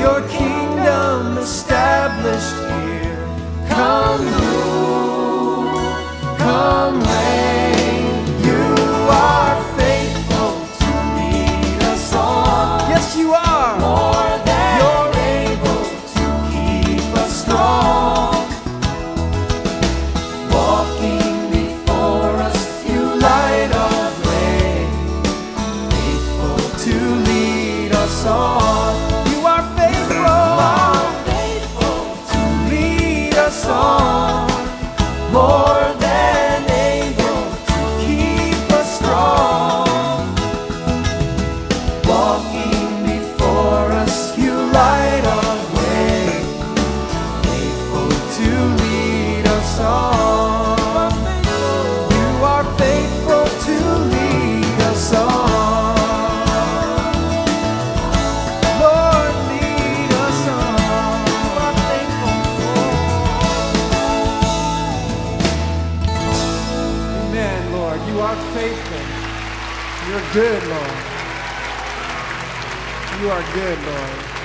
your kingdom established here. Come rule, come reign. You are faithful to lead us on. Yes, you are. More than You're able to keep us strong. Walking before us, you light our way. Faithful to lead us on. Good, Lord. You are good, Lord.